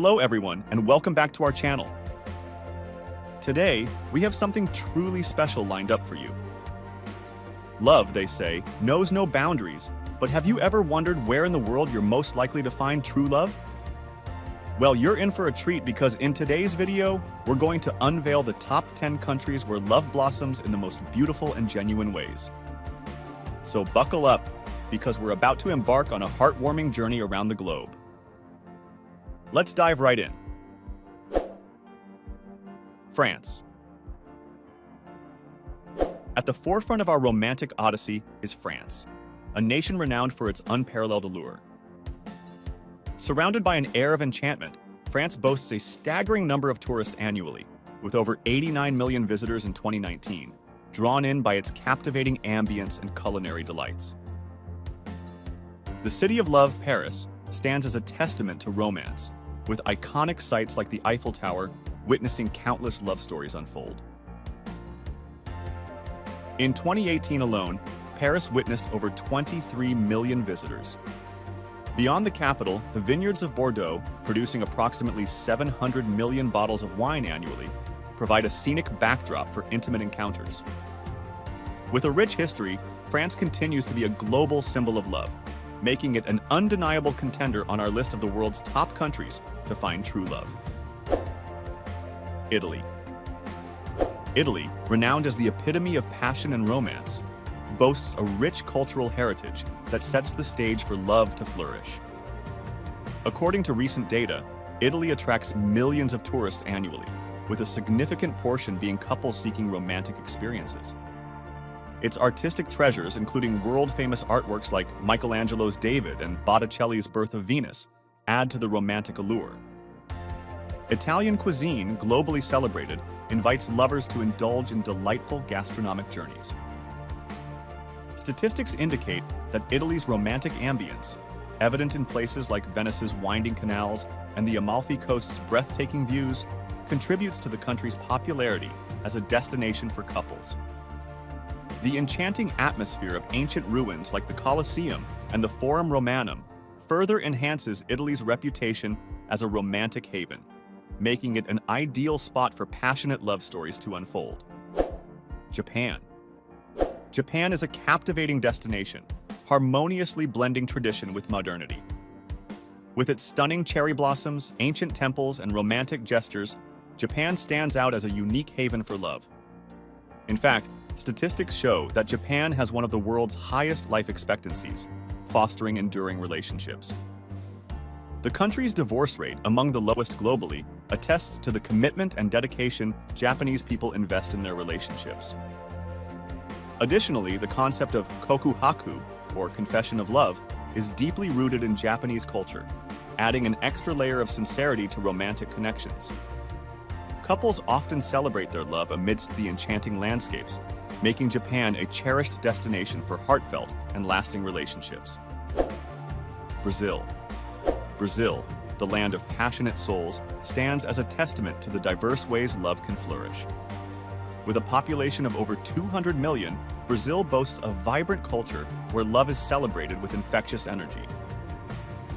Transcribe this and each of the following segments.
Hello everyone, and welcome back to our channel. Today, we have something truly special lined up for you. Love, they say, knows no boundaries, but have you ever wondered where in the world you're most likely to find true love? Well, you're in for a treat because in today's video, we're going to unveil the top 10 countries where love blossoms in the most beautiful and genuine ways. So buckle up, because we're about to embark on a heartwarming journey around the globe. Let's dive right in. France. At the forefront of our romantic odyssey is France, a nation renowned for its unparalleled allure. Surrounded by an air of enchantment, France boasts a staggering number of tourists annually, with over 89 million visitors in 2019, drawn in by its captivating ambience and culinary delights. The City of Love, Paris, stands as a testament to romance, with iconic sites like the Eiffel Tower witnessing countless love stories unfold. In 2018 alone, Paris witnessed over 23 million visitors. Beyond the capital, the vineyards of Bordeaux, producing approximately 700 million bottles of wine annually, provide a scenic backdrop for intimate encounters. With a rich history, France continues to be a global symbol of love, making it an undeniable contender on our list of the world's top countries to find true love. Italy. Italy, renowned as the epitome of passion and romance, boasts a rich cultural heritage that sets the stage for love to flourish. According to recent data, Italy attracts millions of tourists annually, with a significant portion being couples seeking romantic experiences. Its artistic treasures, including world-famous artworks like Michelangelo's David and Botticelli's Birth of Venus, add to the romantic allure. Italian cuisine, globally celebrated, invites lovers to indulge in delightful gastronomic journeys. Statistics indicate that Italy's romantic ambience, evident in places like Venice's winding canals and the Amalfi Coast's breathtaking views, contributes to the country's popularity as a destination for couples. The enchanting atmosphere of ancient ruins like the Colosseum and the Forum Romanum further enhances Italy's reputation as a romantic haven, making it an ideal spot for passionate love stories to unfold. Japan. Japan is a captivating destination, harmoniously blending tradition with modernity. With its stunning cherry blossoms, ancient temples, and romantic gestures, Japan stands out as a unique haven for love. In fact, Statistics show that Japan has one of the world's highest life expectancies, fostering enduring relationships. The country's divorce rate, among the lowest globally, attests to the commitment and dedication Japanese people invest in their relationships. Additionally, the concept of kokuhaku, or confession of love, is deeply rooted in Japanese culture, adding an extra layer of sincerity to romantic connections. Couples often celebrate their love amidst the enchanting landscapes, making Japan a cherished destination for heartfelt and lasting relationships. Brazil. Brazil, the land of passionate souls, stands as a testament to the diverse ways love can flourish. With a population of over 200 million, Brazil boasts a vibrant culture where love is celebrated with infectious energy.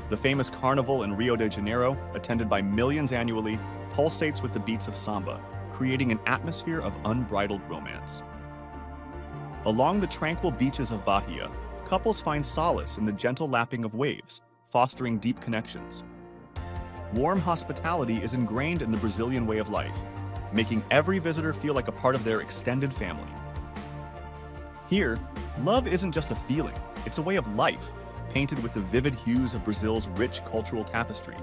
The famous carnival in Rio de Janeiro, attended by millions annually, pulsates with the beats of samba, creating an atmosphere of unbridled romance. Along the tranquil beaches of Bahia, couples find solace in the gentle lapping of waves, fostering deep connections. Warm hospitality is ingrained in the Brazilian way of life, making every visitor feel like a part of their extended family. Here, love isn't just a feeling, it's a way of life, painted with the vivid hues of Brazil's rich cultural tapestry.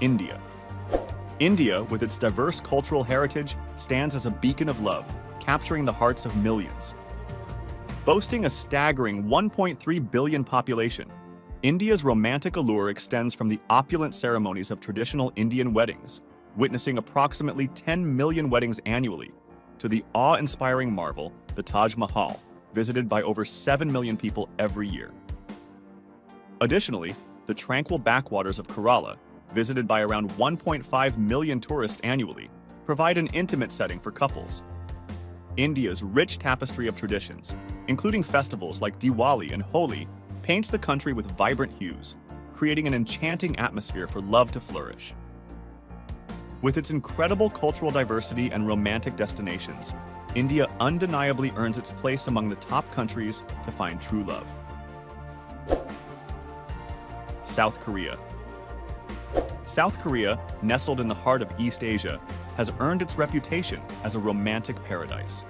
India. India, with its diverse cultural heritage, stands as a beacon of love, capturing the hearts of millions. Boasting a staggering 1.3 billion population, India's romantic allure extends from the opulent ceremonies of traditional Indian weddings, witnessing approximately 10 million weddings annually, to the awe-inspiring marvel, the Taj Mahal, visited by over 7 million people every year. Additionally, the tranquil backwaters of Kerala, visited by around 1.5 million tourists annually, provide an intimate setting for couples, India's rich tapestry of traditions, including festivals like Diwali and Holi, paints the country with vibrant hues, creating an enchanting atmosphere for love to flourish. With its incredible cultural diversity and romantic destinations, India undeniably earns its place among the top countries to find true love. South Korea. South Korea, nestled in the heart of East Asia, has earned its reputation as a romantic paradise.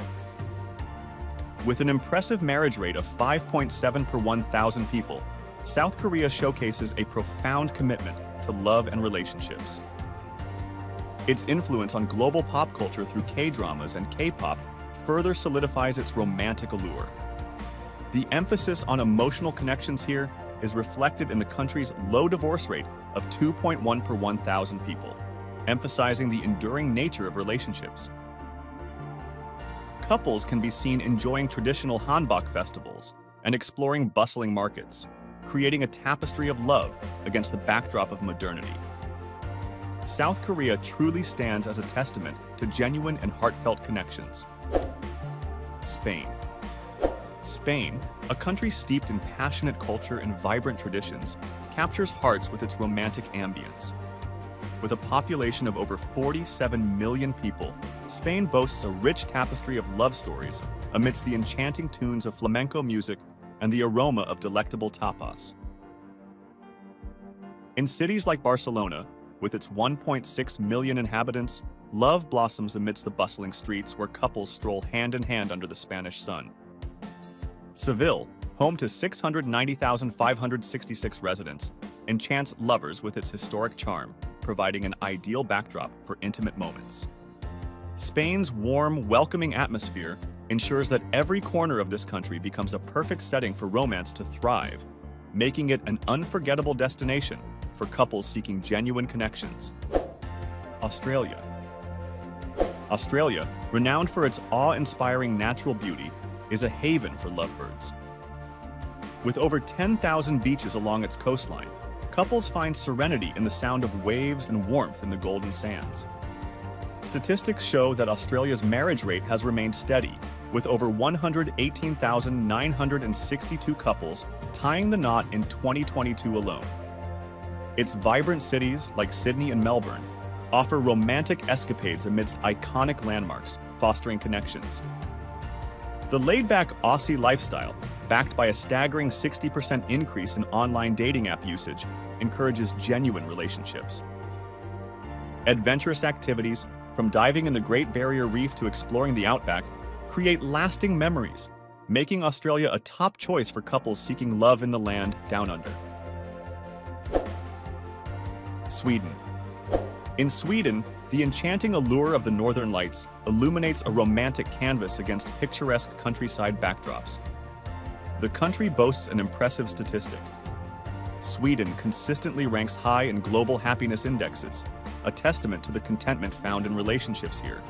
With an impressive marriage rate of 5.7 per 1,000 people, South Korea showcases a profound commitment to love and relationships. Its influence on global pop culture through K-dramas and K-pop further solidifies its romantic allure. The emphasis on emotional connections here is reflected in the country's low divorce rate of 2.1 per 1,000 people, emphasizing the enduring nature of relationships. Couples can be seen enjoying traditional Hanbok festivals and exploring bustling markets, creating a tapestry of love against the backdrop of modernity. South Korea truly stands as a testament to genuine and heartfelt connections. Spain. Spain, a country steeped in passionate culture and vibrant traditions, captures hearts with its romantic ambience. With a population of over 47 million people, Spain boasts a rich tapestry of love stories amidst the enchanting tunes of flamenco music and the aroma of delectable tapas. In cities like Barcelona, with its 1.6 million inhabitants, love blossoms amidst the bustling streets where couples stroll hand in hand under the Spanish sun. Seville, home to 690,566 residents, enchants lovers with its historic charm, providing an ideal backdrop for intimate moments. Spain's warm, welcoming atmosphere ensures that every corner of this country becomes a perfect setting for romance to thrive, making it an unforgettable destination for couples seeking genuine connections. Australia. Australia, renowned for its awe-inspiring natural beauty, is a haven for lovebirds. With over 10,000 beaches along its coastline, couples find serenity in the sound of waves and warmth in the golden sands. Statistics show that Australia's marriage rate has remained steady, with over 118,962 couples tying the knot in 2022 alone. Its vibrant cities, like Sydney and Melbourne, offer romantic escapades amidst iconic landmarks, fostering connections. The laid-back Aussie lifestyle, backed by a staggering 60% increase in online dating app usage, encourages genuine relationships. Adventurous activities, from diving in the Great Barrier Reef to exploring the outback, create lasting memories, making Australia a top choice for couples seeking love in the land down under. Sweden. In Sweden, the enchanting allure of the Northern Lights illuminates a romantic canvas against picturesque countryside backdrops. The country boasts an impressive statistic. Sweden consistently ranks high in global happiness indexes, a testament to the contentment found in relationships here.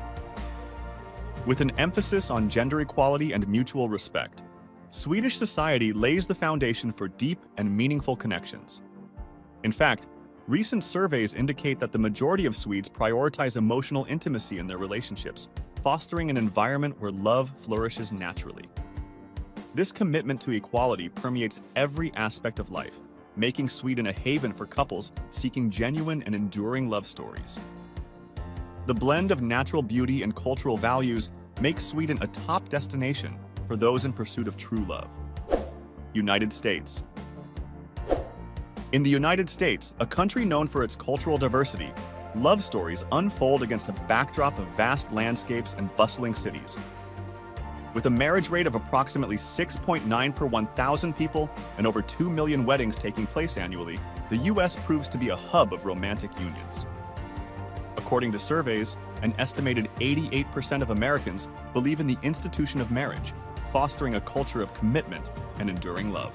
With an emphasis on gender equality and mutual respect, Swedish society lays the foundation for deep and meaningful connections. In fact, Recent surveys indicate that the majority of Swedes prioritize emotional intimacy in their relationships, fostering an environment where love flourishes naturally. This commitment to equality permeates every aspect of life, making Sweden a haven for couples seeking genuine and enduring love stories. The blend of natural beauty and cultural values makes Sweden a top destination for those in pursuit of true love. United States in the United States, a country known for its cultural diversity, love stories unfold against a backdrop of vast landscapes and bustling cities. With a marriage rate of approximately 6.9 per 1,000 people and over 2 million weddings taking place annually, the U.S. proves to be a hub of romantic unions. According to surveys, an estimated 88% of Americans believe in the institution of marriage, fostering a culture of commitment and enduring love.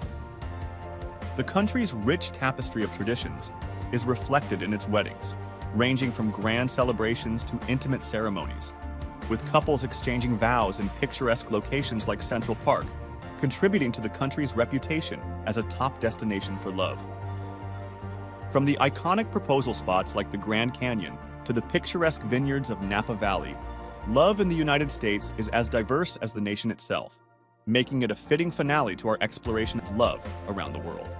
The country's rich tapestry of traditions is reflected in its weddings, ranging from grand celebrations to intimate ceremonies, with couples exchanging vows in picturesque locations like Central Park, contributing to the country's reputation as a top destination for love. From the iconic proposal spots like the Grand Canyon to the picturesque vineyards of Napa Valley, love in the United States is as diverse as the nation itself, making it a fitting finale to our exploration of love around the world.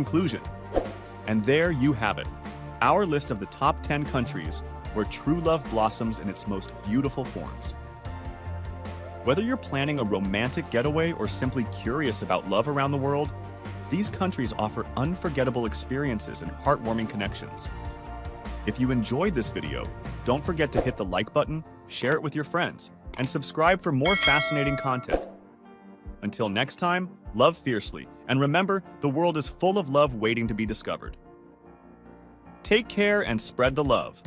Conclusion. And there you have it, our list of the top 10 countries where true love blossoms in its most beautiful forms. Whether you're planning a romantic getaway or simply curious about love around the world, these countries offer unforgettable experiences and heartwarming connections. If you enjoyed this video, don't forget to hit the like button, share it with your friends, and subscribe for more fascinating content. Until next time, love fiercely, and remember, the world is full of love waiting to be discovered. Take care and spread the love.